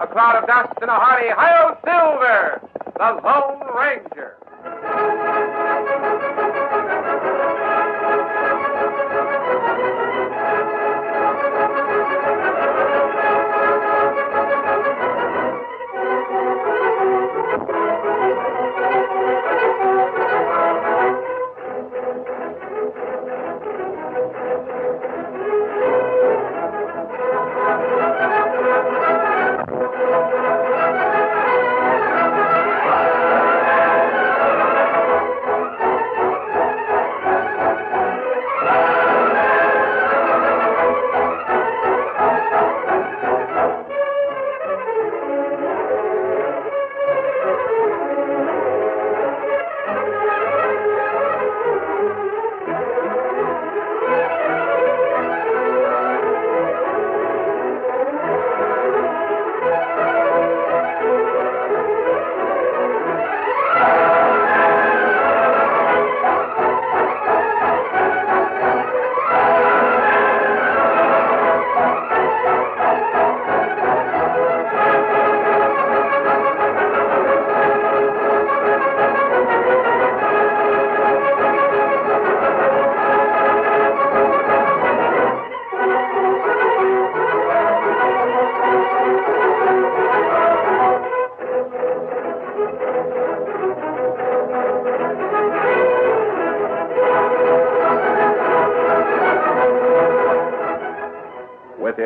a cloud of dust, and a hearty Hi-Yo Silver, the Lone Ranger.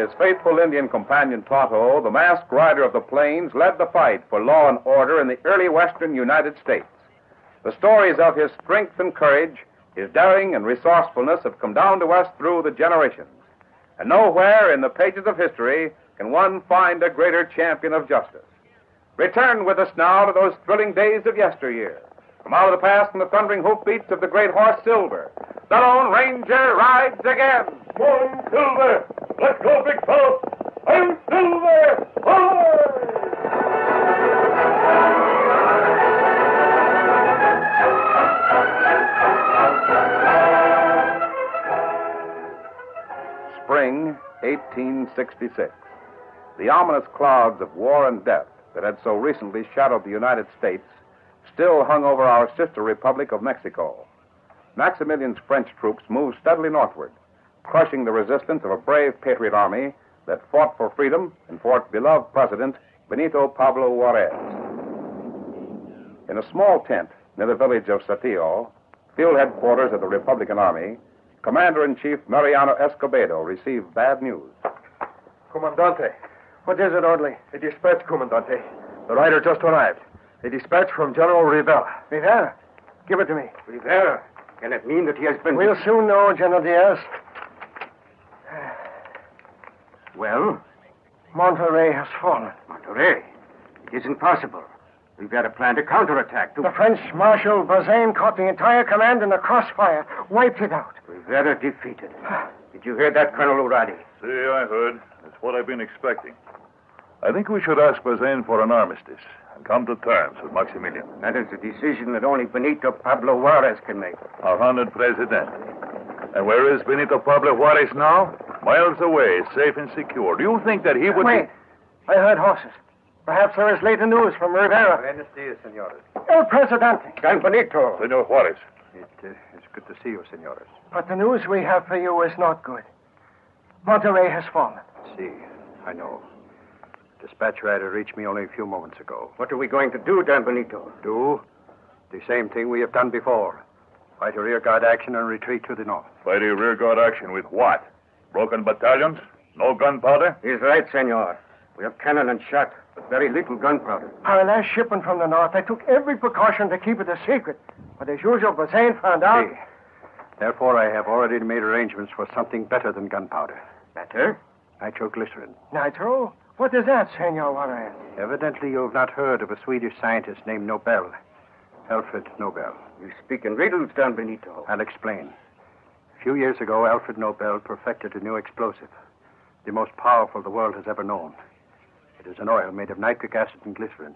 His faithful Indian companion Tonto, the masked rider of the plains led the fight for law and order in the early western United States. The stories of his strength and courage, his daring and resourcefulness have come down to us through the generations. And nowhere in the pages of history can one find a greater champion of justice. Return with us now to those thrilling days of yesteryear. From out of the past and the thundering hoofbeats of the great horse Silver, the Lone Ranger rides again. Come on, Silver! Let's go, big fellow! I'm Silver! Hoy! Spring 1866. The ominous clouds of war and death that had so recently shadowed the United States still hung over our sister republic of Mexico. Maximilian's French troops moved steadily northward, crushing the resistance of a brave patriot army that fought for freedom and for its beloved president, Benito Pablo Juarez. In a small tent near the village of Saltillo, field headquarters of the Republican Army, Commander in Chief Mariano Escobedo received bad news. Comandante. What is it, Orderly? A dispatch, Comandante. The rider just arrived. A dispatch from General Rivera. Rivera? Give it to me. Rivera, can it mean that he has been. We'll soon know, General Diaz. Well, Monterey has fallen. Monterey. It isn't possible. Rivera planned a counterattack to. The French Marshal Bazaine caught the entire command in a crossfire, wiped it out. Rivera defeated. Did you hear that, Colonel Uradi? See, I heard. That's what I've been expecting. I think we should ask Bazaine for an armistice and come to terms with Maximilian. That is a decision that only Benito Pablo Juarez can make. Our honored president. And where is Benito Pablo Juarez now? Miles away, safe and secure. Do you think that he would. Wait. I heard horses. Perhaps there is later news from Rivera. Buenos dias, senores. El Presidente. Don Benito. Senor Juarez. It, uh, it's good to see you, senores. But the news we have for you is not good. Monterey has fallen. See, I know. Dispatch rider reached me only a few moments ago. What are we going to do, Don Benito? Do? The same thing we have done before. Fight a rearguard action and retreat to the north. Fight a rearguard action with what? Broken battalions? No gunpowder? He's right, senor. We have cannon and shot, but very little gunpowder. Our last shipment from the north, I took every precaution to keep it a secret. But as usual, Bazaine found out. See. Therefore, I have already made arrangements for something better than gunpowder. Better? Nitroglycerin. Nitro? What is that, Senor Juarez? Evidently, you have not heard of a Swedish scientist named Nobel. Alfred Nobel. You speak in riddles, Don Benito. I'll explain. A few years ago, Alfred Nobel perfected a new explosive, the most powerful the world has ever known. It is an oil made of nitric acid and glycerin.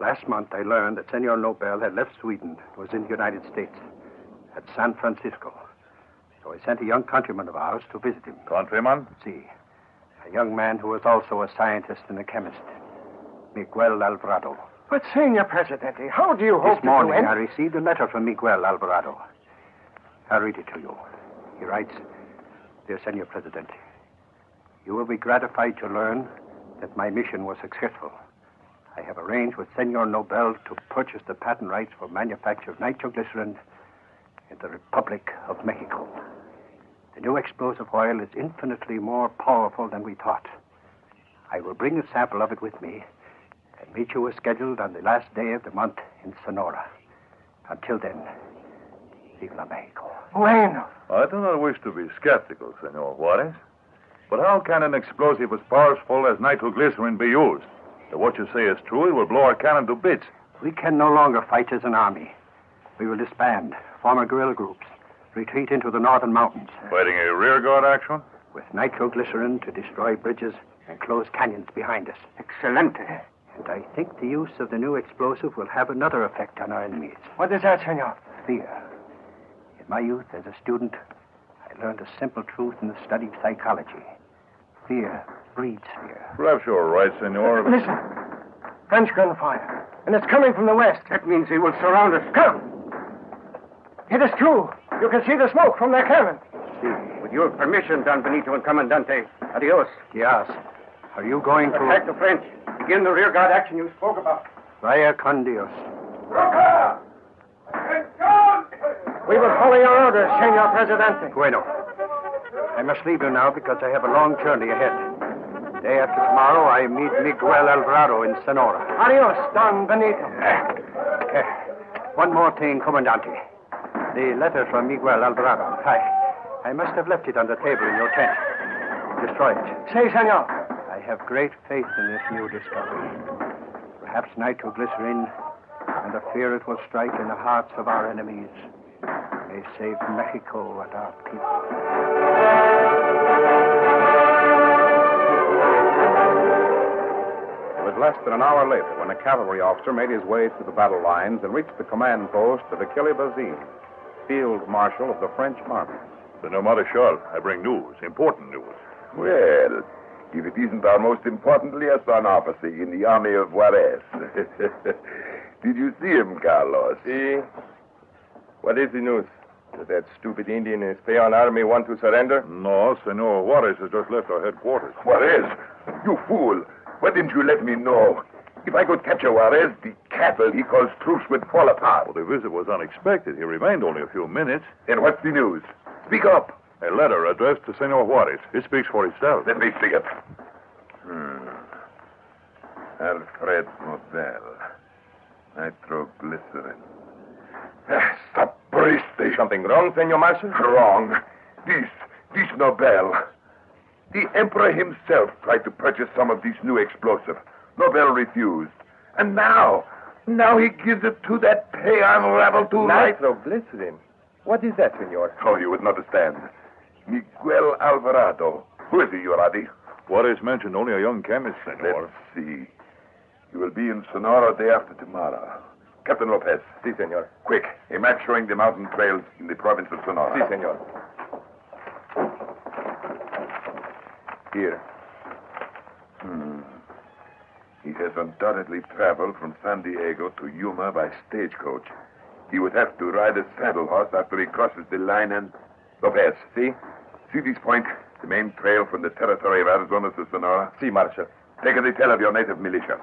Last month, I learned that Senor Nobel had left Sweden, and was in the United States, at San Francisco. So I sent a young countryman of ours to visit him. Countryman? See, A young man who was also a scientist and a chemist. Miguel Alvarado. But, Senor Presidente, how do you hope This morning to do I received a letter from Miguel Alvarado. I'll read it to you. He writes, Dear Senor Presidente, you will be gratified to learn that my mission was successful. I have arranged with Senor Nobel to purchase the patent rights for manufacture of nitroglycerin in the Republic of Mexico. The new explosive oil is infinitely more powerful than we thought. I will bring a sample of it with me and meet you as scheduled on the last day of the month in Sonora. Until then, leave Viva Mexico. Bueno. I do not wish to be skeptical, Senor Juarez. But how can an explosive as powerful as nitroglycerin be used? If what you say is true, it will blow our cannon to bits. We can no longer fight as an army. We will disband, form a guerrilla groups, retreat into the northern mountains Fighting a rearguard action? with nitroglycerin to destroy bridges and close canyons behind us. Excelente. And I think the use of the new explosive will have another effect on our enemies What is that, Senor? fear. In my youth as a student, I learned a simple truth in the study of psychology. Fear breeds fear. Perhaps you're right, Senor. but- Listen. French gunfire. And it's coming from the west. That means they will surround us. Come. It is true. You can see the smoke from their cannon. With your permission, Don Benito and Comandante. Adios. Yes. Are you going to... Attack the French. Begin the rearguard action you spoke about. Vaya con Dios. Roca! We will follow your orders, Senor Presidente. Bueno. I must leave you now because I have a long journey ahead. Day after tomorrow, I meet Miguel Alvarado in Sonora. Adios, Don Benito. Eh, one more thing, Comandante. The letter from Miguel Alvarado. I, I must have left it on the table in your tent. Destroy it. Say, Senor. I have great faith in this new discovery. Perhaps nitroglycerin and the fear it will strike in the hearts of our enemies may save Mexico and our people. It was less than an hour later when a cavalry officer made his way through the battle lines and reached the command post of Achille Bazaine, field marshal of the French army. Senor Marechal, I bring news, important news. Well, if it isn't our most important liaison officer in the army of Juarez. Did you see him, Carlos? See? What is the news? Does that stupid Indian and his peon army want to surrender? No, Senor Juarez has just left our headquarters. Juarez? You fool. Why didn't you let me know? If I could capture Juarez, the cattle he calls troops would fall apart. Well, the visit was unexpected. He remained only a few minutes. Then what's the news? Speak up. A letter addressed to Senor Juarez. It speaks for itself. Let me see it. Hmm. Alfred Nobel. Nitroglycerin. Ah, Sapristi. Something wrong, Senor Marshal? Wrong. This, this Nobel. The Emperor himself tried to purchase some of this new explosive. Nobel refused. And now, now he gives it to that peon rabble to light. Nitroglycerin. What is that, Senor? Oh, you wouldn't understand. Miguel Alvarado. Who is he, Uradi? What is mentioned only a young chemist, Senor. Let's see. He will be in Sonora day after tomorrow. Captain Lopez. Si, Senor. Quick, a map showing the mountain trails in the province of Sonora. Si, Senor. Here. He has undoubtedly traveled from San Diego to Yuma by stagecoach. He would have to ride a saddle horse after he crosses the line and. Lopez. See? See this point? The main trail from the territory of Arizona to Sonora? Si, Marshal. Take a detail of your native militia.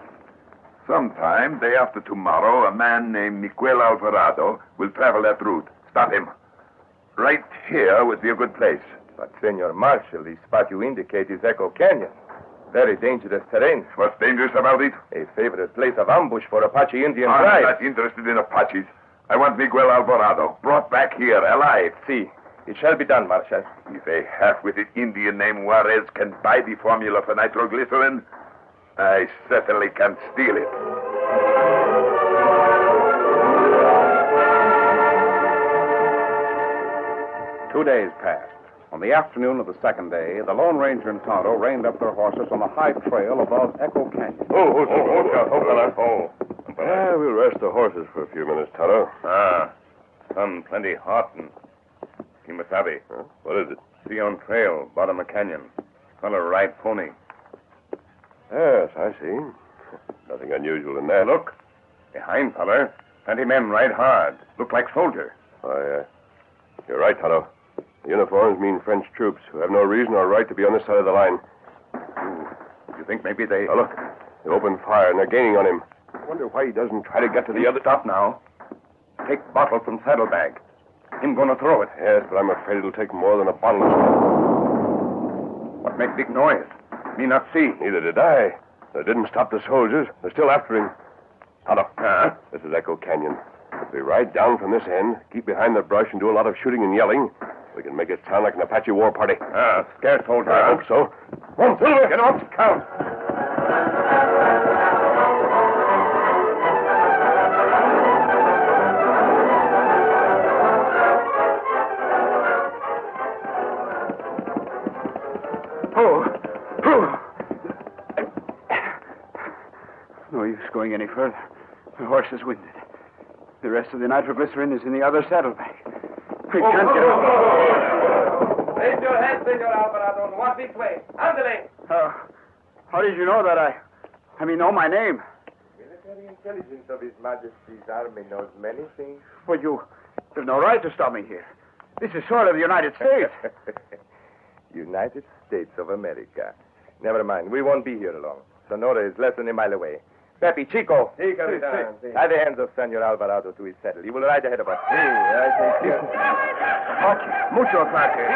Sometime, day after tomorrow, a man named Miguel Alvarado will travel that route. Stop him. Right here would be a good place. But, Senor Marshal, the spot you indicate is Echo Canyon. Very dangerous terrain. What's dangerous about it? A favorite place of ambush for Apache Indian I'm tribes. not interested in Apaches. I want Miguel Alvarado brought back here alive. See, it shall be done, Marshal. If a half-witted Indian named Juarez can buy the formula for nitroglycerin, I certainly can steal it. Two days passed. On the afternoon of the second day, the Lone Ranger and Tonto reined up their horses on the high trail above Echo Canyon. Oh, oh, oh, oh, oh, fella. Oh. Yeah, we'll rest the horses for a few minutes, Tonto. Ah, Sun plenty hot and... Kemo Sabe. what is it? See on trail, bottom of canyon. Fellow ride pony. Yes, I see. Nothing unusual in that. Look, behind feller. Plenty men ride hard. Look like soldier. Why, uh, you're right, Tonto. The uniforms mean French troops who have no reason or right to be on this side of the line. You think maybe they... Now, look. They opened fire and they're gaining on him. I wonder why he doesn't try to get to the other... Stop now. Take bottle from saddlebag. Him gonna throw it. Yes, but I'm afraid it'll take more than a bottle. What make big noise? Me not see. Neither did I. They didn't stop the soldiers. They're still after him. Tonto, Huh? this is Echo Canyon. If we ride down from this end, keep behind the brush, and do a lot of shooting and yelling, we can make it sound like an Apache war party. Ah, scared soldier. I huh? hope so. Come on, Silver. Get off, the Count. Oh, oh. No use going any further. The horse is winded. The rest of the nitroglycerin is in the other saddlebag. We can't get out. Raise your head, Senor Alvarado, and walk this way. Andale. Uh, how did you know that I... I mean, know my name? Military intelligence of His Majesty's Army knows many things. Well, you... There's no right to stop me here. This is sort of the United States. United States of America. Never mind. We won't be here long. Sonora is less than a mile away. Pepe, Chico. Sí, Capitan. sí. Tie the hands of Senor Alvarado to his saddle. He will ride ahead of us. Sí, I take care. Mucho apache.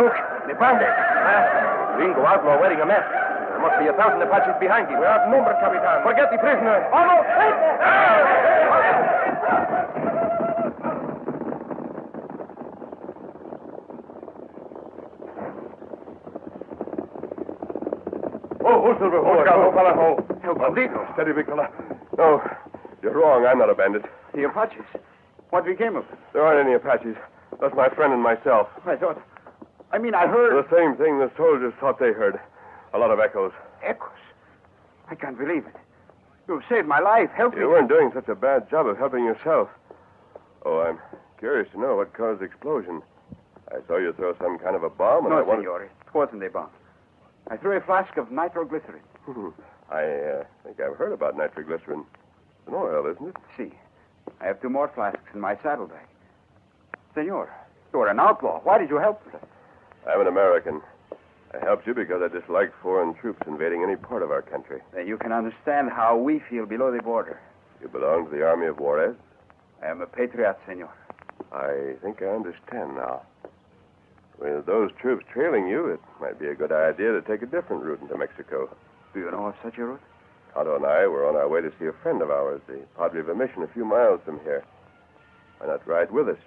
Look, the bandit. Gringo outlaw wearing a mask. There must be a thousand Apaches behind him. We're outnumbered, Capitan. Forget the prisoner. Vamos! Oh, oh, Silver. Oh, Oh, fella, oh. Bandito. Steady, big. No, you're wrong. I'm not a bandit. The Apaches. What became of them? There aren't any Apaches. That's my friend and myself. I thought... I mean, I heard... The same thing the soldiers thought they heard. A lot of echoes. Echoes. I can't believe it. You've saved my life. Help me. You weren't doing such a bad job of helping yourself. Oh, I'm curious to know what caused the explosion. I saw you throw some kind of a bomb, and I No, wanted... senor. It wasn't a bomb. I threw a flask of nitroglycerin. I uh, think I've heard about nitroglycerin. It's an oil, isn't it? See, I have two more flasks in my saddlebag. Senor, you're an outlaw. Why did you help me? I'm an American. I helped you because I disliked foreign troops invading any part of our country. Then you can understand how we feel below the border. You belong to the Army of Juarez? I am a patriot, senor. I think I understand now. With those troops trailing you, it might be a good idea to take a different route into Mexico. Do you know of such a route? Tonto and I were on our way to see a friend of ours, the Padre of a mission a few miles from here. Why not ride with us?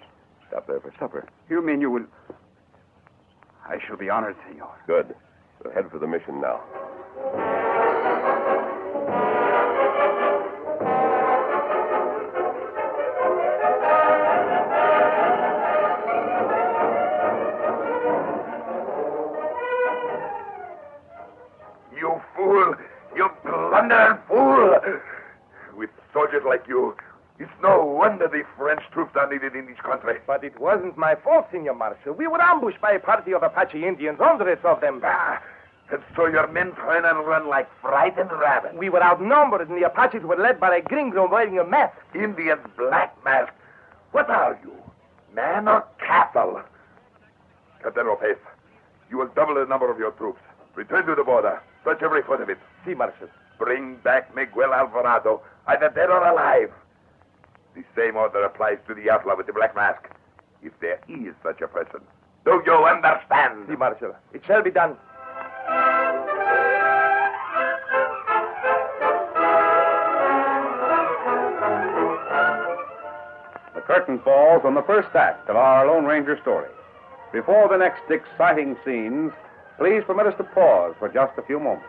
Stop there for supper. You mean you will. I shall be honored, senor. Good. We'll head for the mission now. Like you, it's no wonder the French troops are needed in this country. But it wasn't my fault, Senor Marshal. We were ambushed by a party of Apache Indians, hundreds of them. Ah, and so your men turn and run like frightened rabbits. We were outnumbered, and the Apaches were led by a gringo wearing a mask. Indians, black mask. What are you? Man or cattle? Captain Lopez, you will double the number of your troops. Return to the border. Search every foot of it. See, Marshal. Bring back Miguel Alvarado, either dead or alive. The same order applies to the outlaw with the black mask, if there is such a person. Do you understand? See, Marshal. It shall be done. The curtain falls on the first act of our Lone Ranger story. Before the next exciting scenes, please permit us to pause for just a few moments.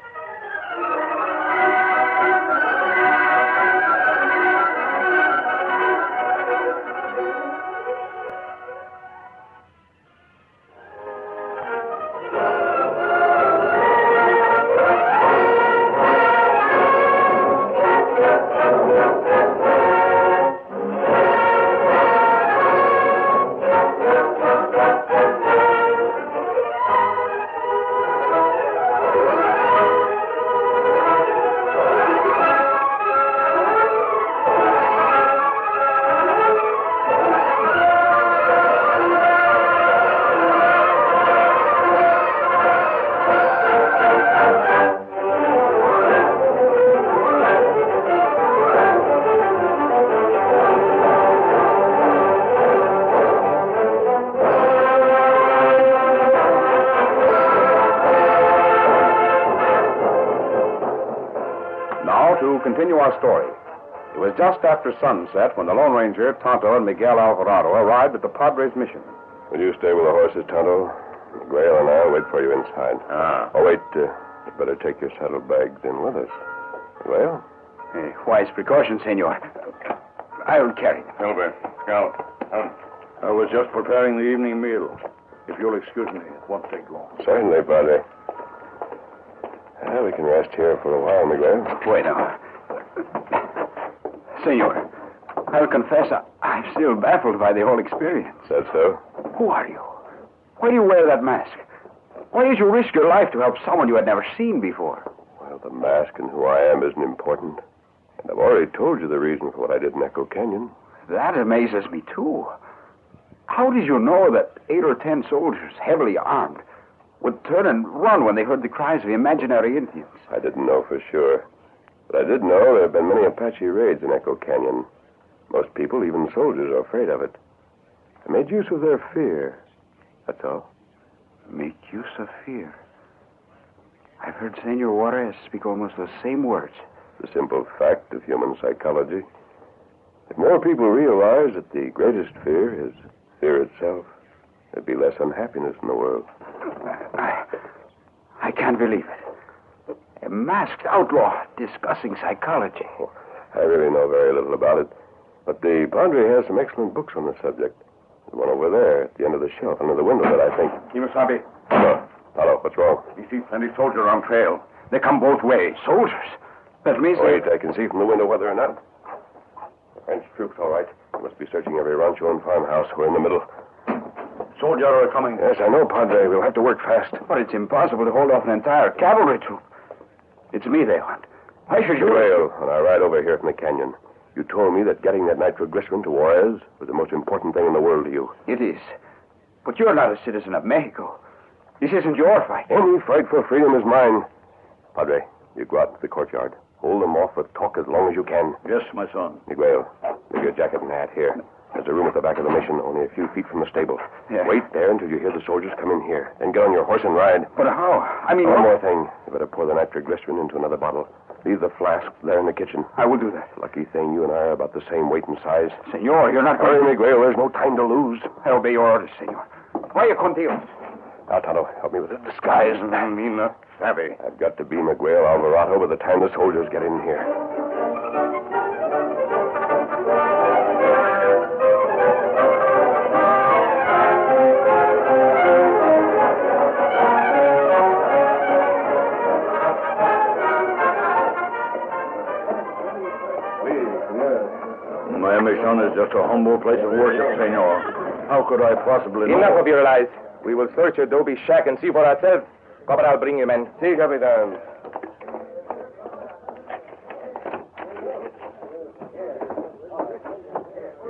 Just after sunset when the Lone Ranger, Tonto, and Miguel Alvarado arrived at the Padres mission. Will you stay with the horses, Tonto? Grail and I'll wait for you inside. Ah. Oh, wait. Uh, you better take your saddlebags in with us. Well? Eh, wise precaution, senor. I'll carry them. Silver, Scout, come. I was just preparing the evening meal. If you'll excuse me, it won't take long. Certainly, Padre. Well, we can rest here for a while, Miguel. Wait now. Senor, I'll confess I, I'm still baffled by the whole experience. That so? Who are you? Why do you wear that mask? Why did you risk your life to help someone you had never seen before? Well, the mask and who I am isn't important. And I've already told you the reason for what I did in Echo Canyon. That amazes me, too. How did you know that eight or ten soldiers, heavily armed, would turn and run when they heard the cries of imaginary Indians? I didn't know for sure. But I did know there have been many Apache raids in Echo Canyon. Most people, even soldiers, are afraid of it. I made use of their fear. That's all. Make use of fear. I've heard Senor Juarez speak almost the same words. The simple fact of human psychology. If more people realize that the greatest fear is fear itself, there'd be less unhappiness in the world. I, I can't believe it. A masked outlaw discussing psychology. Oh, I really know very little about it. But the Padre has some excellent books on the subject. The one over there at the end of the shelf under the window that I think. Kemo Sabe, Hello. Hello, what's wrong? we see plenty soldiers on trail. They come both ways. Soldiers. That means oh, Wait, I can see from the window whether or not. French troops, all right. They must be searching every rancho and farmhouse. We're in the middle. Soldiers are coming. Yes, I know, Padre. We'll have to work fast. But it's impossible to hold off an entire cavalry troop. It's me they want. Why should you? Trail, on our ride over here from the canyon. You told me that getting that nitroglycerin to Juarez was the most important thing in the world to you. It is. But you're not a citizen of Mexico. This isn't your fight. Any fight for freedom is mine. Padre, you go out to the courtyard. Hold them off with talk as long as you can. Yes, my son. Miguel, leave your jacket and hat here. There's a room at the back of the mission, only a few feet from the stable. Yeah. Wait there until you hear the soldiers come in here. Then get on your horse and ride. But how? I mean, One what- more thing. You better pour the nitroglycerin into another bottle. Leave the flask there in the kitchen. I will do that. Lucky thing you and I are about the same weight and size. Senor, you're not going. Hurry, going Miguel. There's no time to lose. I obey your orders, senor. Vaya con Dios. Now, Tonto, help me with the disguise. Me not savvy. I've got to be Miguel Alvarado by the time the soldiers get in here. Just a humble place of worship, senor. How could I possibly know? Enough of your lies. We will search your Adobe shack and see for ourselves. Corporal, bring your men. See, Si, Capitan.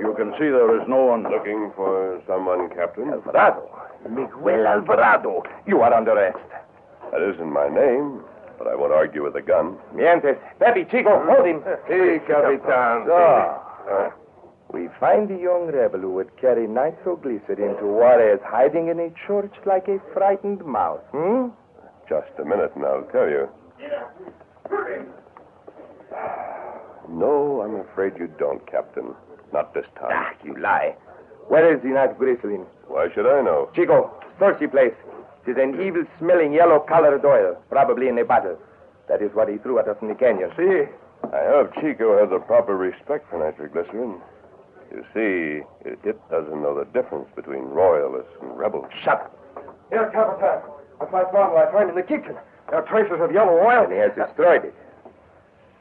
You can see there is no one. Looking for someone, Captain? Alvarado. Miguel Alvarado. You are under arrest. That isn't my name, but I won't argue with a gun. Mientes. Pepe, Chico, hold him. Si, Capitan. Ah. So, we find the young rebel who would carry nitroglycerin to Juarez hiding in a church like a frightened mouse. Hmm? Just a minute, and I'll tell you. No, I'm afraid you don't, Captain. Not this time. Ah, you lie. Where is the nitroglycerin? Why should I know? Chico, search the place. It is an evil smelling yellow colored oil, probably in a bottle. That is what he threw at us in the canyon. See? I hope Chico has a proper respect for nitroglycerin. You see, it, doesn't know the difference between royalists and rebels. Shut. up. Here, Capitan. That's my bottle I found in the kitchen. There are traces of yellow oil. And he has destroyed it.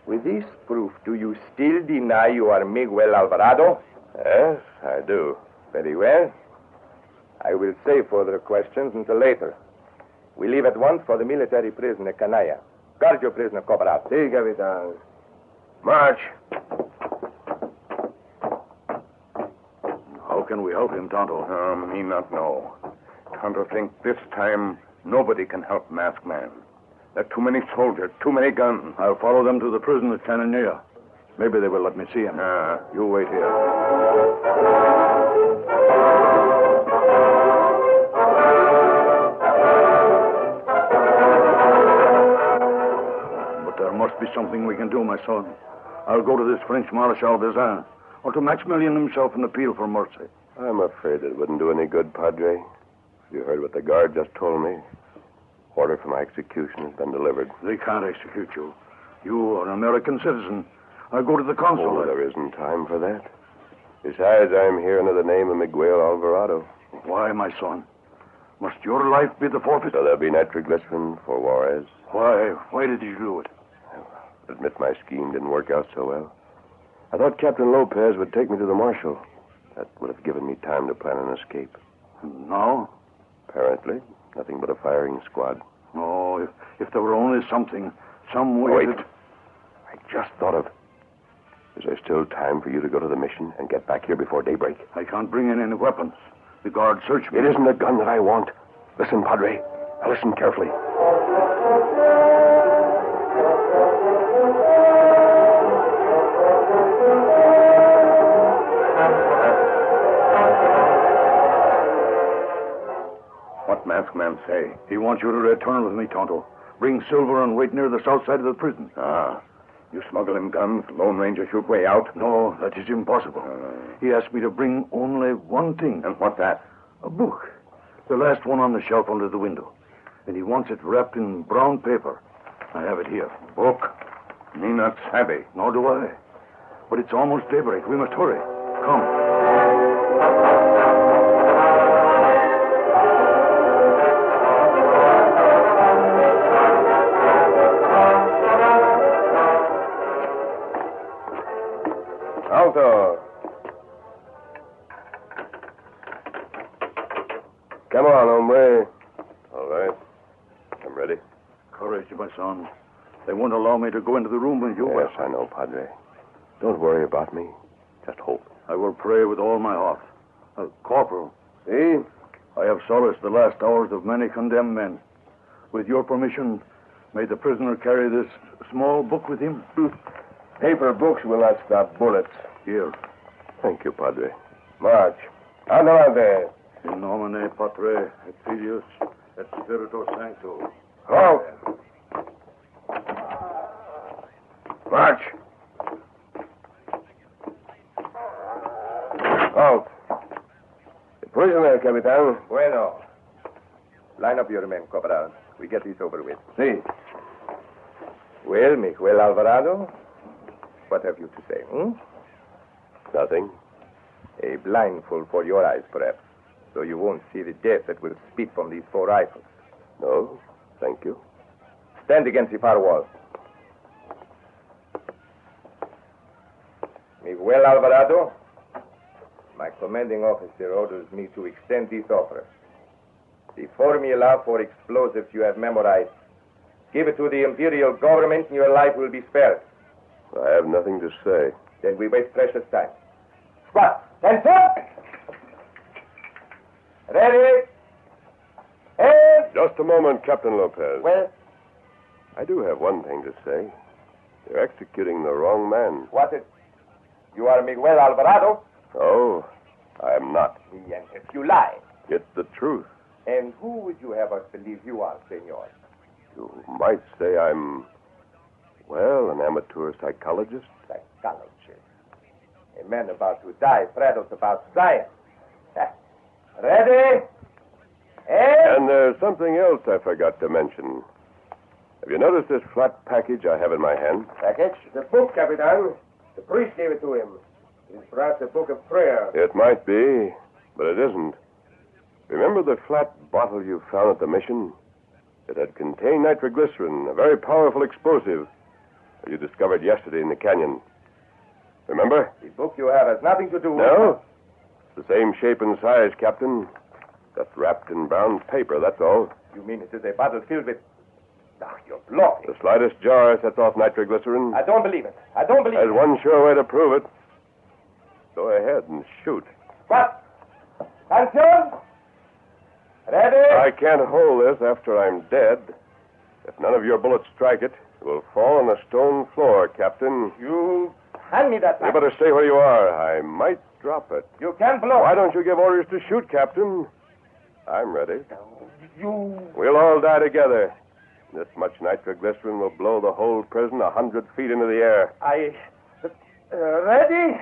With this proof, do you still deny you are Miguel Alvarado? Yes, I do. Very well. I will save further questions until later. We leave at once for the military prison at Cananea. Guard your prisoner, Corporal. Si, Capitan. March. How can we help him, Tonto? Uh, me not know. Tonto think this time nobody can help Masked Man. There are too many soldiers, too many guns. I'll follow them to the prison at Cananea. Maybe they will let me see him. Ah. You wait here. But there must be something we can do, my son. I'll go to this French Marshal Bazaine or to Maximilian himself and appeal for mercy. I'm afraid it wouldn't do any good, Padre. You heard what the guard just told me. Order for my execution has been delivered. They can't execute you. You are an American citizen. I'll go to the consulate. Oh, there isn't time for that. Besides, I'm here under the name of Miguel Alvarado. Why, my son? Must your life be the forfeit? So there'll be nitroglycerin for Juarez. Why? Why did you do it? I admit my scheme didn't work out so well. I thought Captain Lopez would take me to the marshal. That would have given me time to plan an escape. No? Apparently, nothing but a firing squad. Oh, if, if there were only something, some way. Wait. that- I just thought of. Is there still time for you to go to the mission and get back here before daybreak? I can't bring in any weapons. The guard searched me. It isn't a gun that I want. Listen, Padre. Now listen carefully. Masked man say? He wants you to return with me, Tonto. Bring Silver and wait near the south side of the prison. Ah. You smuggle him guns, Lone Ranger shoot way out? No, that is impossible. He asked me to bring only one thing. And what that? A book. The last one on the shelf under the window. And he wants it wrapped in brown paper. I have it here. Book? Me not savvy. Nor do I. But it's almost daybreak. We must hurry. Come. Won't allow me to go into the room with you. Yes, I know, Padre. Don't worry about me. Just hope. I will pray with all my heart. Uh, Corporal, See? I have solaced the last hours of many condemned men. With your permission, may the prisoner carry this small book with him? Paper books will not stop bullets. Here. Thank you, Padre. March. Adelante. In nomine Patre et Filius et Spiritus Sancto. Halt. March. Halt. The prisoner, Capitan. Bueno. Line up your men, Corporal. We get this over with. See. Well, Miguel Alvarado, what have you to say, hmm? Nothing. A blindfold for your eyes, perhaps, so you won't see the death that will spit from these four rifles. No, thank you. Stand against the far wall. Miguel Alvarado, my commanding officer orders me to extend this offer. The formula for explosives you have memorized. Give it to the imperial government and your life will be spared. I have nothing to say. Then we waste precious time. Squad, attention! Ready? And... Just a moment, Captain Lopez. Well, I do have one thing to say. You're executing the wrong man. what is... You are Miguel Alvarado? Oh, I'm not. Yes, if you lie. It's the truth. And who would you have us believe you are, senor? You might say I'm, well, an amateur psychologist. Psychologist. A man about to die prattles about science. Ready? And... And there's something else I forgot to mention. Have you noticed this flat package I have in my hand? Package? The book, Capitan. The priest gave it to him. It is perhaps a book of prayer. It might be, but it isn't. Remember the flat bottle you found at the mission? It had contained nitroglycerin, a very powerful explosive that you discovered yesterday in the canyon. Remember? The book you have has nothing to do with... No? It's the same shape and size, Captain. Just wrapped in brown paper, that's all. You mean it is a bottle filled with... Now, you're bluffing. The slightest jar sets off nitroglycerin. I don't believe it. I don't believe it. There's one sure way to prove it. Go ahead and shoot. What? Attention! Ready? I can't hold this after I'm dead. If none of your bullets strike it, it will fall on the stone floor, Captain. You hand me that You better stay where you are. I might drop it. You can't blow. Why don't you give orders to shoot, Captain? I'm ready. You... We'll all die together. This much nitroglycerin will blow the whole prison a hundred feet into the air. I... Uh, ready?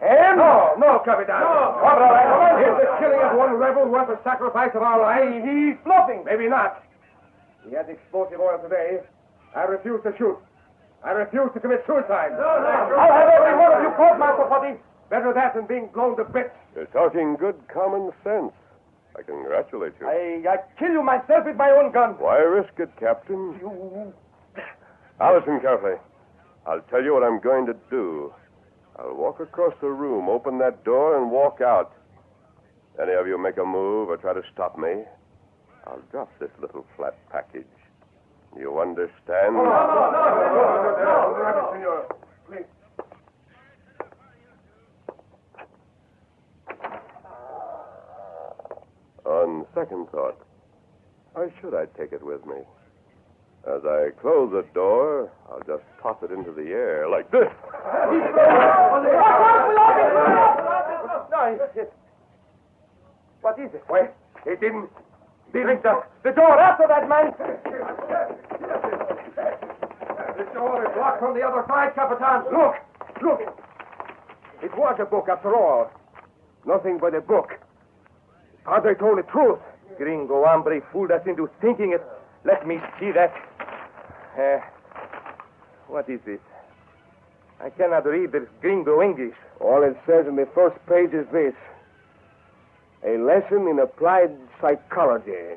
And? No, no, Capitan. No. All right, Is the killing of one rebel worth the sacrifice of our lives? He's bluffing. Maybe not. He has explosive oil today. I refuse to shoot. I refuse to commit suicide. No, no, I'll have every one of you caught, Master Putty. Better that than being blown to bits. You're talking good common sense. I congratulate you. I, I kill you myself with my own gun. Why risk it, Captain? You... Now listen carefully. I'll tell you what I'm going to do. I'll walk across the room, open that door, and walk out. Any of you make a move or try to stop me, I'll drop this little flat package. You understand? No, no, no, no, no, no, senor. Please. On second thought, why should I take it with me? As I close the door, I'll just toss it into the air like this. What is it? Wait, it didn't. Didn't the, the door after that man? This door is locked from the other side, Capitan. Look, look. It was a book after all. Nothing but a book. Padre told the truth. Gringo hombre fooled us into thinking it. Let me see that. Uh, what is this? I cannot read this gringo English. All it says in the first page is this A lesson in applied psychology.